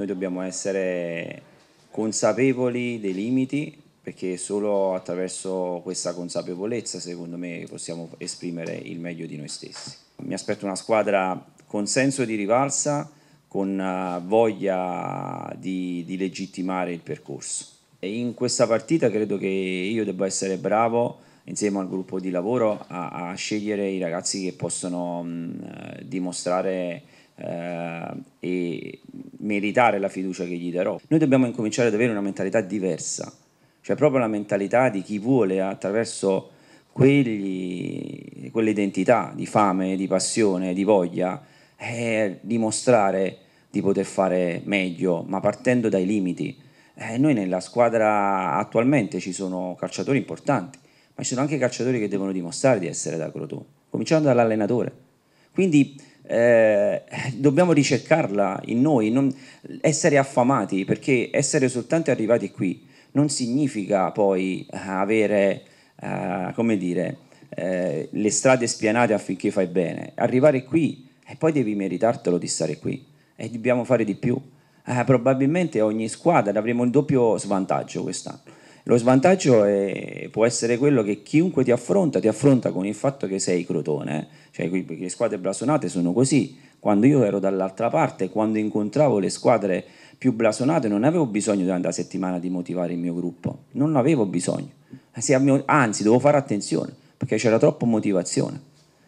noi dobbiamo essere consapevoli dei limiti perché solo attraverso questa consapevolezza secondo me possiamo esprimere il meglio di noi stessi. Mi aspetto una squadra con senso di rivalsa, con uh, voglia di, di legittimare il percorso. E in questa partita credo che io debba essere bravo insieme al gruppo di lavoro a, a scegliere i ragazzi che possono mh, dimostrare eh, e meritare la fiducia che gli darò. Noi dobbiamo incominciare ad avere una mentalità diversa, cioè proprio la mentalità di chi vuole attraverso quegli, quell'identità di fame, di passione, di voglia, eh, dimostrare di poter fare meglio, ma partendo dai limiti. Eh, noi nella squadra attualmente ci sono calciatori importanti, ma ci sono anche calciatori che devono dimostrare di essere da Crotone, cominciando dall'allenatore. Quindi eh, dobbiamo ricercarla in noi, non, essere affamati, perché essere soltanto arrivati qui non significa poi eh, avere, eh, come dire, eh, le strade spianate affinché fai bene. Arrivare qui e poi devi meritartelo di stare qui e dobbiamo fare di più. Eh, probabilmente ogni squadra avremo un doppio svantaggio quest'anno. Lo svantaggio è, può essere quello che chiunque ti affronta, ti affronta con il fatto che sei crotone, eh? cioè le squadre blasonate sono così. Quando io ero dall'altra parte, quando incontravo le squadre più blasonate, non avevo bisogno durante la settimana di motivare il mio gruppo, non avevo bisogno, anzi dovevo fare attenzione perché c'era troppa motivazione,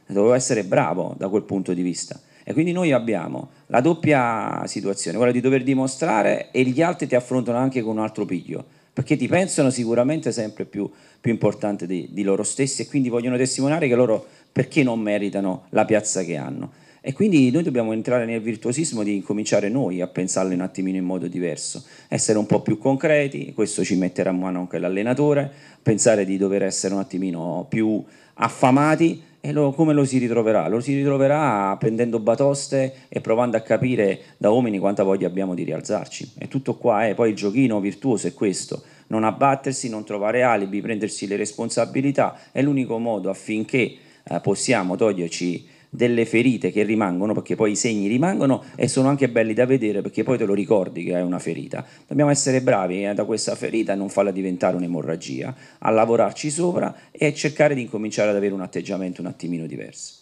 dovevo essere bravo da quel punto di vista. E quindi noi abbiamo la doppia situazione, quella di dover dimostrare e gli altri ti affrontano anche con un altro piglio, perché ti pensano sicuramente sempre più, più importante di, di, loro stessi e quindi vogliono testimoniare che loro perché non meritano la piazza che hanno. E quindi noi dobbiamo entrare nel virtuosismo di incominciare noi a pensarlo un attimino in modo diverso, essere un po' più concreti, questo ci metterà a mano anche l'allenatore, pensare di dover essere un attimino più affamati e lo, come lo si ritroverà? Lo si ritroverà prendendo batoste e provando a capire da uomini quanta voglia abbiamo di rialzarci. È tutto qua, eh. poi il giochino virtuoso è questo, non abbattersi, non trovare alibi, prendersi le responsabilità, è l'unico modo affinché eh, possiamo toglierci delle ferite che rimangono, perché poi i segni rimangono e sono anche belli da vedere perché poi te lo ricordi che hai una ferita. Dobbiamo essere bravi eh, da questa ferita a non farla diventare un'emorragia, a lavorarci sopra e cercare di incominciare ad avere un atteggiamento un attimino diverso.